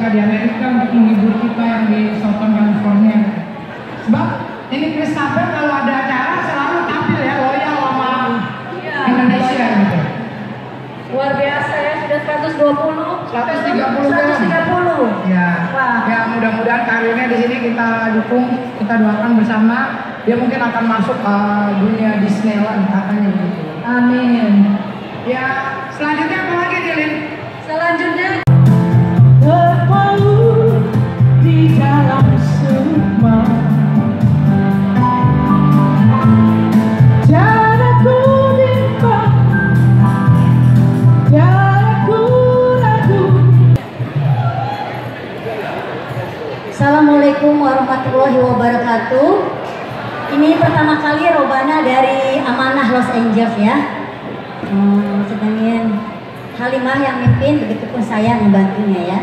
Suka di Amerika untuk menghibur kita yang di Southern California. Sebab ini Chris Tucker kalau ada acara selalu tampil ya loyal sama Iya. Indonesia gitu. Luar biasa ya, sudah 120. 130 film. 130. Ya, Wah. ya mudah-mudahan karirnya di sini kita dukung, kita doakan bersama. Dia mungkin akan masuk ke dunia Disneyland katanya gitu. Amin. Ya, selanjutnya apa lagi nih Lin? Selanjutnya warahmatullahi wabarakatuh. Ini pertama kali Robana dari Amanah Los Angeles ya. Hmm, sedangkan Halimah yang mimpin, begitupun saya membantunya ya.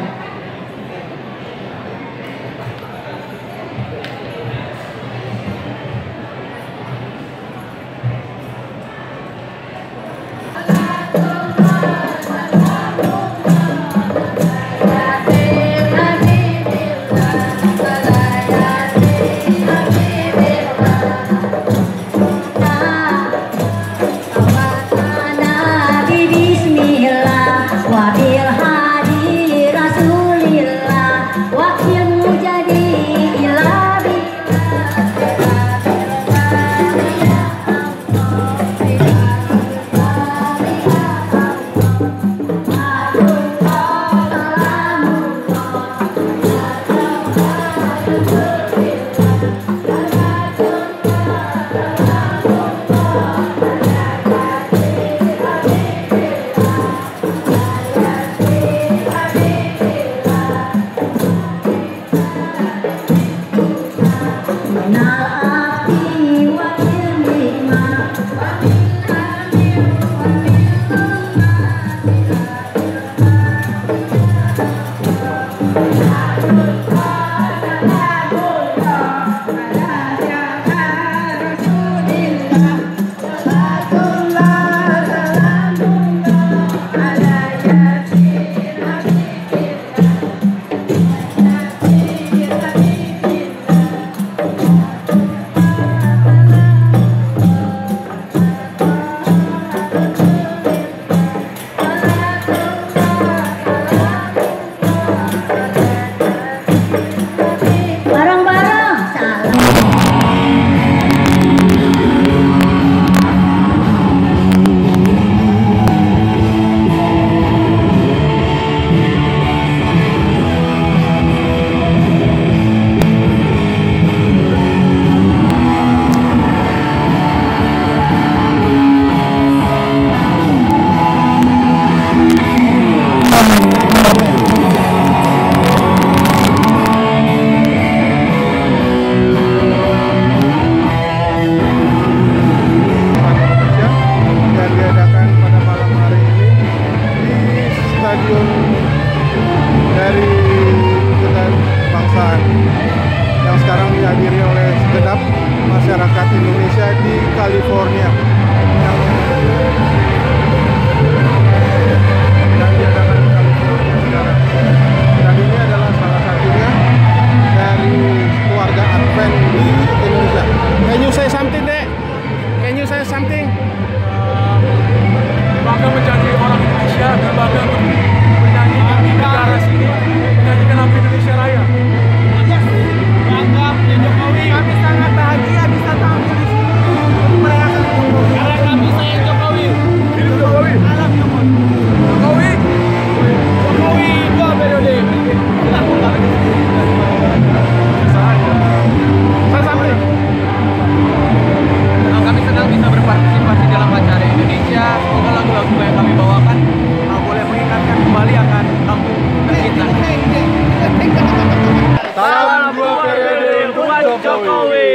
Piauí.